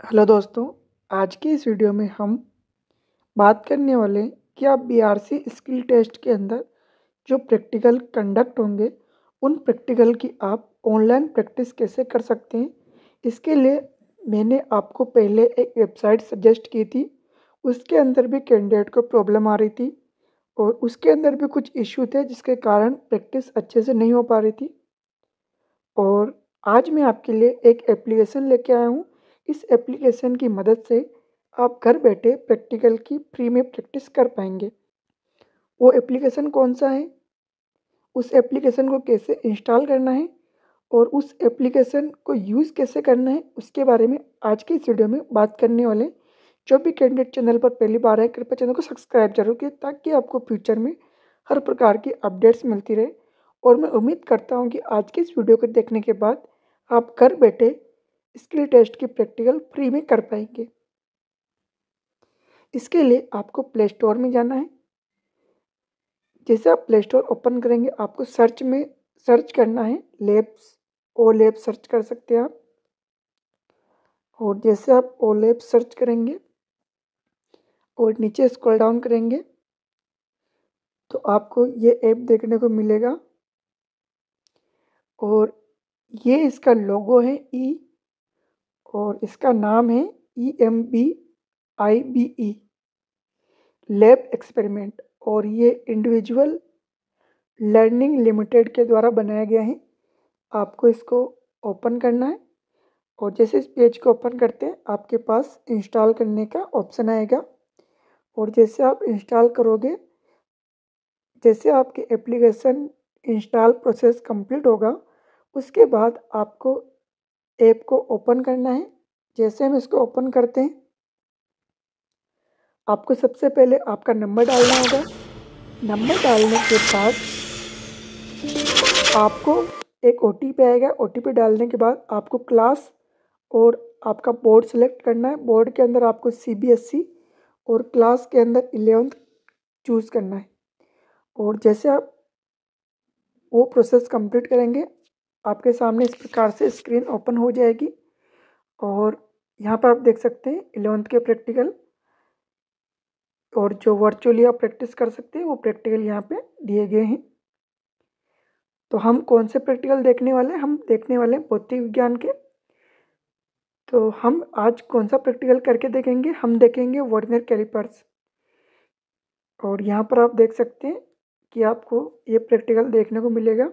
Hello दोस्तों, आज की इस वीडियो में हम बात करने वाले हैं कि आप बीआरसी स्किल टेस्ट के अंदर जो प्रैक्टिकल कंडक्ट होंगे, उन प्रैक्टिकल की आप ऑनलाइन प्रैक्टिस कैसे कर सकते हैं? इसके लिए मैंने आपको पहले एक वेबसाइट सजेस्ट की थी, उसके अंदर भी कैंडिडेट को प्रॉब्लम आ रही थी और उसके अंदर भी कुछ इश्यू थे जिसके कारण प्रैक्टिस अच्छे से नहीं हो पा रही थी। और आज मैं आपके लिए एक एप्लीकेशन लेके आया हूँ इस एप्लीकेशन की मदद से आप घर बैठे प्रैक्टिकल की फ्री में प्रैक्टिस कर पाएँगे। वो एप्लीकेशन कौन सा है? उस एप्लीकेशन को कैसे इंस्टॉल करना है? और उस एप्लीकेशन को यूज़ कैसे करना है? उसके बारे में आज के इस वीडियो में बात करने वाले जो भी कैंडिडेट चैनल पर पहली बार है, कृपया चैनल को सब्सक्राइब ज़रूर किए ताकि आपको फ्यूचर में हर प्रकार की अपडेट्स मिलती रहे। और मैं उम्मीद करता हूँ कि आज की इस वीडियो को देखने के बाद आप घर बैठे स्किल टेस्ट की प्रैक्टिकल फ्री में कर पाएँगे। इसके लिए आपको प्ले स्टोर में जाना है। जैसे आप प्ले स्टोर ओपन करेंगे, आपको सर्च में सर्च करना है, लेब्स ओ लेब सर्च कर सकते हैं आप। और जैसे आप ओ लेब सर्च करेंगे और नीचे स्क्रॉल डाउन करेंगे तो आपको ये ऐप देखने को मिलेगा। और ये इसका लोगो है, ई और इसका नाम है E M B I B E lab experiment और ये इंडिविजुअल लर्निंग लिमिटेड के द्वारा बनाया गया है। आपको इसको ओपन करना है और जैसे इस पेज को ओपन करते हैं, आपके पास इंस्टॉल करने का ऑप्शन आएगा। और जैसे आप इंस्टॉल करोगे, जैसे आपके एप्लीकेशन इंस्टॉल प्रोसेस कंप्लीट होगा, उसके बाद आपको ऐप को ओपन करना है। जैसे हम इसको ओपन करते हैं, आपको सबसे पहले आपका नंबर डालना होगा। नंबर डालने के बाद आपको एक ओटीपी आएगा। ओ डालने के बाद आपको क्लास और आपका बोर्ड सेलेक्ट करना है। बोर्ड के अंदर आपको सी और क्लास के अंदर इलेवंथ चूज़ करना है। और जैसे आप वो प्रोसेस कंप्लीट करेंगे आपके सामने इस प्रकार से स्क्रीन ओपन हो जाएगी। और यहाँ पर आप देख सकते हैं इलेवंथ के प्रैक्टिकल और जो वर्चुअली आप प्रैक्टिस कर सकते हैं, वो प्रैक्टिकल यहाँ पे दिए गए हैं। तो हम कौन से प्रैक्टिकल देखने वाले हैं? हम देखने वाले हैं भौतिक विज्ञान के। तो हम आज कौन सा प्रैक्टिकल करके देखेंगे? हम देखेंगे वर्डनर कैलिपर्स और यहाँ पर आप देख सकते हैं कि आपको ये प्रैक्टिकल देखने को मिलेगा।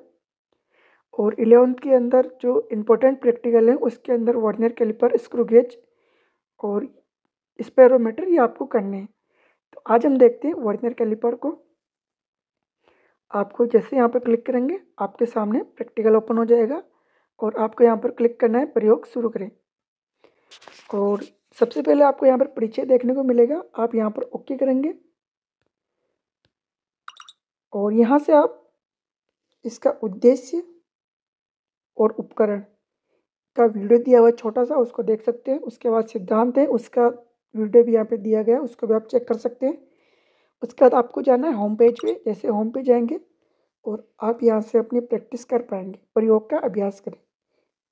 और इलेवंथ के अंदर जो इम्पोर्टेंट प्रैक्टिकल है, उसके अंदर वर्नियर कैलिपर स्क्रूगेज और स्पेरोमीटर ये आपको करने हैं। तो आज हम देखते हैं वर्नियर कैलिपर को। आपको जैसे यहाँ पर क्लिक करेंगे, आपके सामने प्रैक्टिकल ओपन हो जाएगा और आपको यहाँ पर क्लिक करना है प्रयोग शुरू करें। और सबसे पहले आपको यहाँ पर परिचय देखने को मिलेगा, आप यहाँ पर ओके करेंगे। और यहाँ से आप इसका उद्देश्य और उपकरण का वीडियो दिया हुआ छोटा सा, उसको देख सकते हैं। उसके बाद सिद्धांत है, उसका वीडियो भी यहाँ पे दिया गया है, उसको भी आप चेक कर सकते हैं। उसके बाद आपको जाना है होम पेज पे, जैसे होम पे जाएँगे और आप यहाँ से अपनी प्रैक्टिस कर पाएँगे, प्रयोग का अभ्यास करें।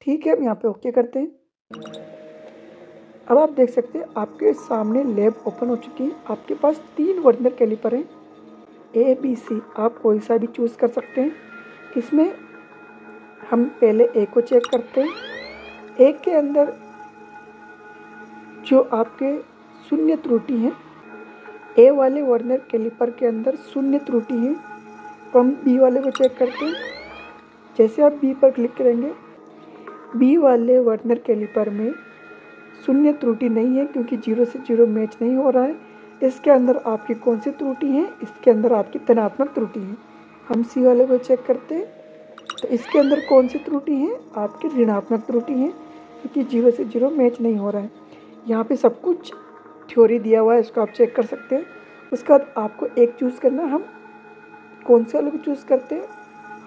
ठीक है, हम यहाँ पे ओके करते हैं। अब आप देख सकते हैं, आपके सामने लैब ओपन हो चुकी है। आपके पास तीन वर्नर कैलिपर हैं। ए, बी, सी, आप कोई सा भी चूज़ कर सकते हैं। इसमें हम पहले ए को चेक करते हैं। एक के अंदर जो आपके शून्य त्रुटि हैं ए वाले वर्नर कैलिपर के अंदर शून्य त्रुटि है तो हम बी वाले को चेक करते हैं। जैसे आप बी पर क्लिक करेंगे बी वाले वर्नर कैलिपर में शून्य त्रुटि नहीं है, क्योंकि ज़ीरो से ज़ीरो मैच नहीं हो रहा है। इसके अंदर आपकी कौन सी त्रुटि है? इसके अंदर आपकी धनात्मक त्रुटि है। हम सी वाले को चेक करते हैं। तो इसके अंदर कौन सी त्रुटि है? आपकी ऋणात्मक त्रुटि है, क्योंकि ज़ीरो से ज़ीरो मैच नहीं हो रहा है। यहाँ पे सब कुछ थ्योरी दिया हुआ है, इसको आप चेक कर सकते हैं। उसके बाद आपको एक चूज़ करना, हम कौन से वाले को चूज़ करते हैं?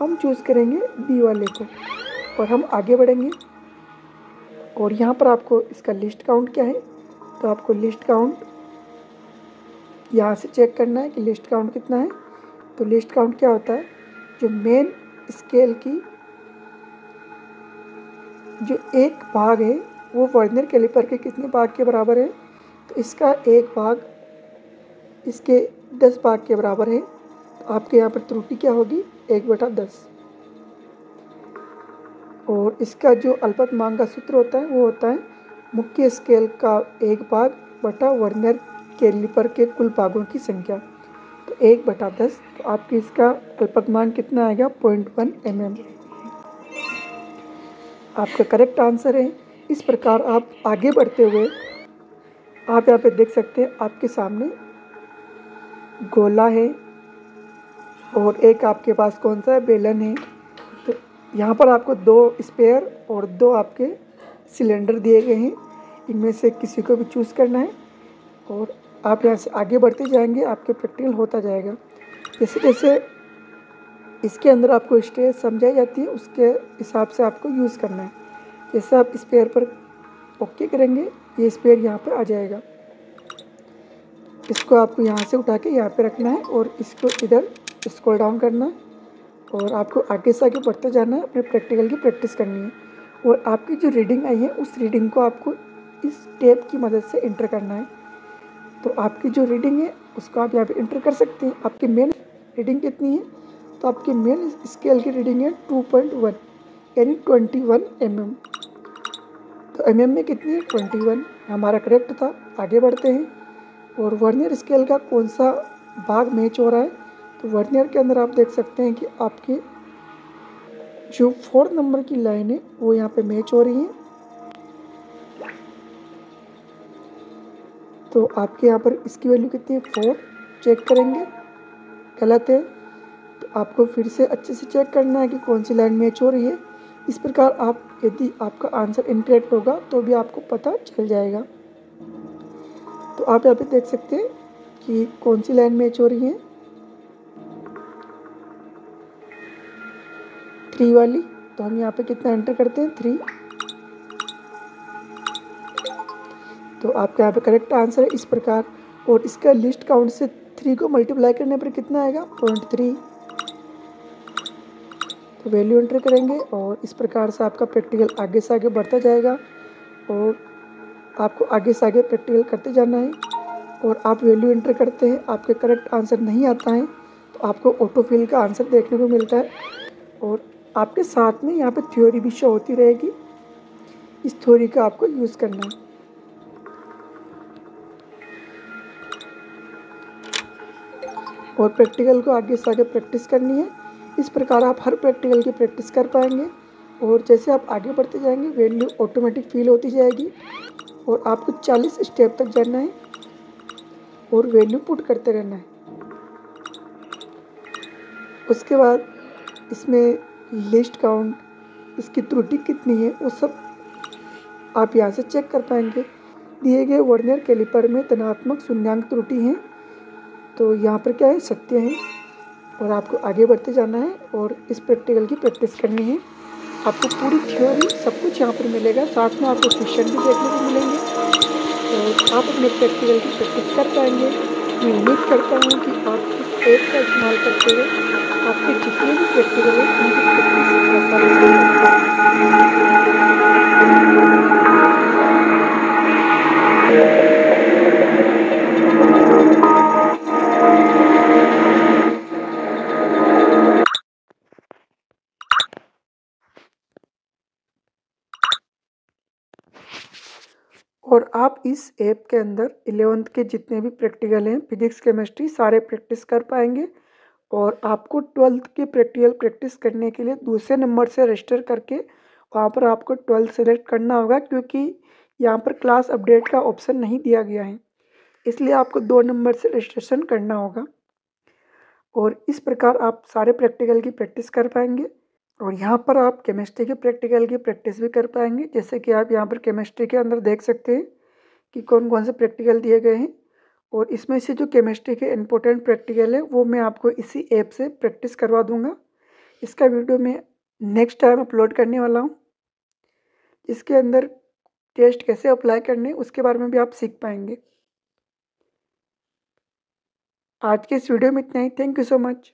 हम चूज़ करेंगे बी वाले को, और हम आगे बढ़ेंगे। और यहाँ पर आपको इसका लिस्ट काउंट क्या है? तो आपको लिस्ट काउंट यहाँ से चेक करना है कि लिस्ट काउंट कितना है। तो लिस्ट काउंट क्या होता है? जो मेन स्केल की जो एक भाग है, वो वर्नियर कैलिपर के कितने भाग के बराबर है? तो इसका एक भाग इसके दस भाग के बराबर है। तो आपके यहाँ पर त्रुटि क्या होगी? एक बटा दस। और इसका जो अल्पत मांग का सूत्र होता है, वो होता है मुख्य स्केल का एक भाग बटा वर्नियर कैलिपर के कुल भागों की संख्या। तो एक बटा दस तो आपकी इसका अल्पतमांग कितना आएगा? Point one M M. आपका करेक्ट आंसर है। इस प्रकार आप आगे बढ़ते हुए, आप यहाँ पे देख सकते हैं, आपके सामने गोला है और एक आपके पास कौन सा है? बेलन है। तो यहाँ पर आपको दो स्पेयर और दो आपके सिलेंडर दिए गए हैं। इनमें से किसी को भी चूज़ करना है और आप यहाँ से आगे बढ़ते जाएँगे, आपके प्रैक्टिकल होता जाएगा। जैसे जैसे इसके अंदर आपको स्टेज समझाई जाती है, उसके हिसाब से आपको यूज़ करना है। जैसे आप स्पेयर पर ओके करेंगे, ये स्पेयर यहाँ पर आ जाएगा। इसको आपको यहाँ से उठा के यहाँ पे रखना है और इसको इधर स्क्रॉल डाउन करना है और आपको आगे से आगे बढ़ते जाना है, अपने प्रैक्टिकल की प्रैक्टिस करनी है। और आपकी जो रीडिंग आई है, उस रीडिंग को आपको इस टेप की मदद से इंटर करना है। तो आपकी जो रीडिंग है, उसको आप यहाँ पे इंटर कर सकते हैं। आपकी मेन रीडिंग कितनी है? तो आपकी मेन स्केल की रीडिंग है टू पॉइंट वन यानी ट्वेंटी वन एम एम तो एम एम में कितनी है? ट्वेंटी वन हमारा करेक्ट था। आगे बढ़ते हैं। और वर्नियर स्केल का कौन सा भाग मैच हो रहा है? तो वर्नियर के अंदर आप देख सकते हैं कि आपके जो फोर्थ नंबर की लाइन है, वो यहाँ पे मैच हो रही है। तो आपके यहाँ पर इसकी वैल्यू कितनी है? फोर चेक करेंगे। गलत है। तो आपको फिर से अच्छे से चेक करना है कि कौन सी लाइन मैच हो रही है। इस प्रकार आप, यदि आपका आंसर इनकरेक्ट होगा तो भी आपको पता चल जाएगा। तो आप यहाँ पे देख सकते हैं कि कौन सी लाइन मैच हो रही है। थ्री वाली। तो हम यहाँ पे कितना एंटर करते हैं? थ्री तो आपका यहाँ पे करेक्ट आंसर है इस प्रकार। और इसका लिस्ट काउंट से थ्री को मल्टीप्लाई करने पर कितना आएगा? पॉइंट थ्री तो वैल्यू एंटर करेंगे और इस प्रकार से आपका प्रैक्टिकल आगे से आगे बढ़ता जाएगा और आपको आगे से आगे प्रैक्टिकल करते जाना है। और आप वैल्यू एंटर करते हैं, आपके करेक्ट आंसर नहीं आता है तो आपको ऑटोफिल का आंसर देखने को मिलता है। और आपके साथ में यहाँ पे थ्योरी भी शो होती रहेगी। इस थ्योरी का आपको यूज़ करना है। और प्रैक्टिकल को आगे से आगे प्रैक्टिस करनी है। इस प्रकार आप हर प्रैक्टिकल की प्रैक्टिस कर पाएँगे। और जैसे आप आगे बढ़ते जाएँगे वैल्यू ऑटोमेटिक फील होती जाएगी। और आपको 40 स्टेप तक जाना है। और वैल्यू पुट करते रहना है। उसके बाद इसमें लिस्ट काउंट इसकी त्रुटि कितनी है, वो सब आप यहाँ से चेक कर पाएँगे। दिए गए वर्नियर कैलिपर में धनात्मक शून्यांक त्रुटि है। तो यहाँ पर क्या है, सत्य है और आपको आगे बढ़ते जाना है और इस प्रैक्टिकल की प्रैक्टिस करनी है। आपको पूरी थ्योरी सब कुछ यहाँ पर मिलेगा। साथ में आपको क्वेश्चन भी देखने को मिलेंगे और आप अपने प्रैक्टिकल की प्रैक्टिस कर पाएँगे। मैं उम्मीद करता हूँ कि आप इस ऐप का इस्तेमाल करते हुए आपके जितने भी प्रैक्टिकल है, उनकी प्रैक्टिस आसानी और आप इस ऐप के अंदर इलेवेंथ के जितने भी प्रैक्टिकल हैं, फिजिक्स, केमिस्ट्री, सारे प्रैक्टिस कर पाएँगे। और आपको ट्वेल्थ की प्रैक्टिकल प्रैक्टिस करने के लिए दूसरे नंबर से रजिस्टर करके वहाँ पर आपको ट्वेल्थ सेलेक्ट करना होगा, क्योंकि यहाँ पर क्लास अपडेट का ऑप्शन नहीं दिया गया है। इसलिए आपको दो नंबर से रजिस्ट्रेशन करना होगा। और इस प्रकार आप सारे प्रैक्टिकल की प्रैक्टिस कर पाएँगे। और यहाँ पर आप केमिस्ट्री के प्रैक्टिकल की प्रैक्टिस भी कर पाएँगे। जैसे कि आप यहाँ पर केमिस्ट्री के अंदर देख सकते हैं कि कौन कौन से प्रैक्टिकल दिए गए हैं और इसमें से जो केमिस्ट्री के इम्पोर्टेंट प्रैक्टिकल है, वो मैं आपको इसी ऐप से प्रैक्टिस करवा दूँगा। इसका वीडियो मैं नेक्स्ट टाइम अपलोड करने वाला हूँ। इसके अंदर टेस्ट कैसे अप्लाई करने उसके बारे में भी आप सीख पाएँगे। आज के इस वीडियो में इतना ही। Thank you so much